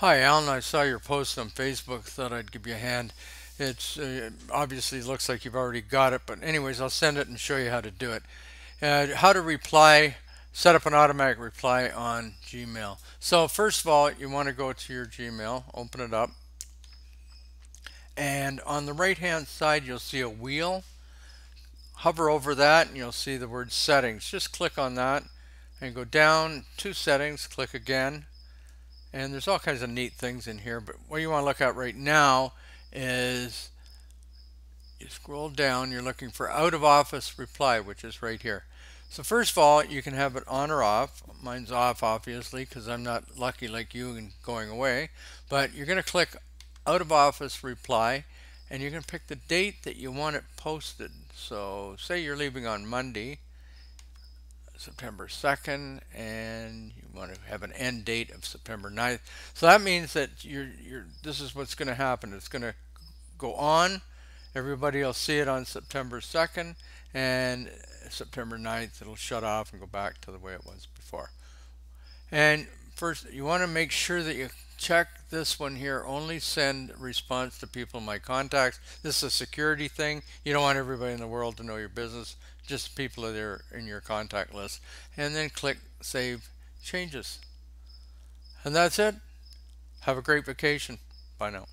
Hi, Alan. I saw your post on Facebook. Thought I'd give you a hand. It's uh, obviously looks like you've already got it, but anyways, I'll send it and show you how to do it. Uh, how to reply, set up an automatic reply on Gmail. So first of all, you want to go to your Gmail, open it up, and on the right hand side, you'll see a wheel. Hover over that, and you'll see the word settings. Just click on that and go down to settings, click again and there's all kinds of neat things in here, but what you want to look at right now is you scroll down, you're looking for out of office reply, which is right here. So first of all, you can have it on or off. Mine's off, obviously, because I'm not lucky like you and going away. But you're going to click out of office reply, and you can pick the date that you want it posted. So say you're leaving on Monday, September 2nd, and you to have an end date of September 9th. So that means that you're, you're, this is what's going to happen. It's going to go on. Everybody will see it on September 2nd, and September 9th, it'll shut off and go back to the way it was before. And first, you want to make sure that you check this one here. Only send response to people in my contacts. This is a security thing. You don't want everybody in the world to know your business just people that are in your contact list and then click save changes. And that's it. Have a great vacation. Bye now